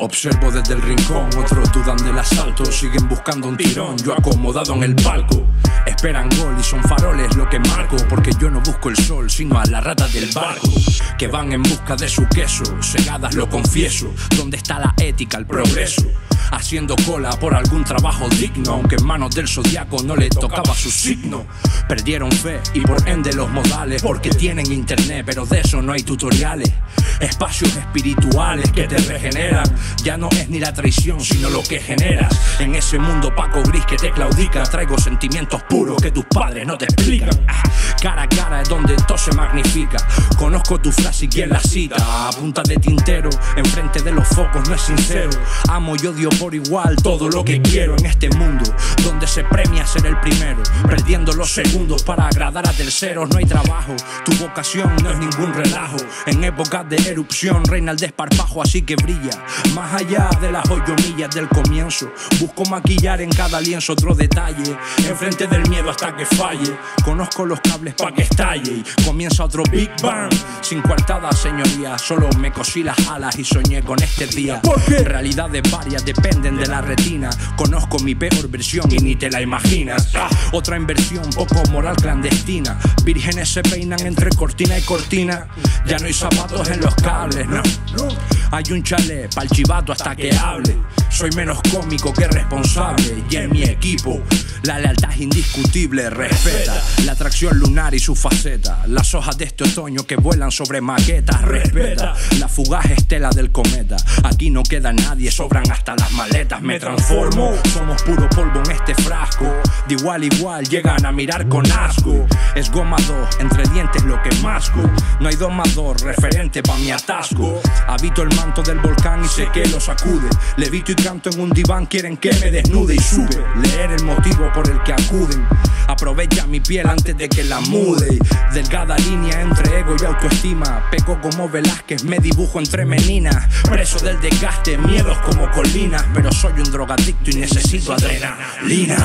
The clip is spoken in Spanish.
Observo desde el rincón, otros dudan del asalto, siguen buscando un tirón, yo acomodado en el palco. Esperan gol y son faroles lo que marco, porque yo no busco el sol, sino a la rata del barco, que van en busca de su queso, cegadas lo confieso, ¿dónde está la ética, el progreso? Haciendo cola por algún trabajo digno, aunque en manos del zodiaco no le tocaba su signo. Perdieron fe y por ende los modales, porque tienen internet, pero de eso no hay tutoriales. Espacios espirituales que te regeneran, ya no es ni la traición, sino lo que generas. En ese mundo paco gris que te claudica, traigo sentimientos puros que tus padres no te explican. Cara a cara es donde todo se magnifica. Conozco tu frase y quién la cita. A punta de tintero, enfrente de los focos no es sincero. Amo y odio por igual todo lo que quiero en este mundo, donde se premia ser el primero, perdiendo los segundos para agradar a terceros. No hay trabajo, tu vocación no es ningún relajo. En épocas de erupción reina el desparpajo, así que brilla más allá de las hoyomillas del comienzo. Busco maquillar en cada lienzo otro detalle, enfrente del miedo hasta que falle. Conozco los cables pa' que estalle y comienza otro Big Bang. Sin coartada, señoría, solo me cosí las alas y soñé con este día. Realidades varias dependen de la retina. Conozco mi peor versión y ni te la imaginas. Ah, otra inversión poco moral clandestina. Vírgenes se peinan entre cortina y cortina. Ya no hay zapatos en los cables, no. Hay un chalet pa'l chivato hasta que hable. Soy menos cómico que responsable y en mi equipo la lealtad es indiscutible. Respeta la atracción lunar y su faceta. Las hojas de este otoño que vuelan sobre maquetas. Respeta la fugaz estela del cometa. Aquí no queda nadie, sobran hasta las maletas. Me transformo, somos puro polvo en este De igual igual llegan a mirar con asco. Es goma 2, entre dientes lo que masco. No hay dos más dos, referente pa' mi atasco. Habito el manto del volcán y sé que lo sacude. Levito y canto en un diván, quieren que me desnude y sube. Leer el por el que acuden. Aprovecha mi piel antes de que la mude. Delgada línea entre ego y autoestima. Peco como Velázquez, me dibujo entre meninas. Preso del desgaste, miedos como colinas. Pero soy un drogadicto y necesito adrenalina.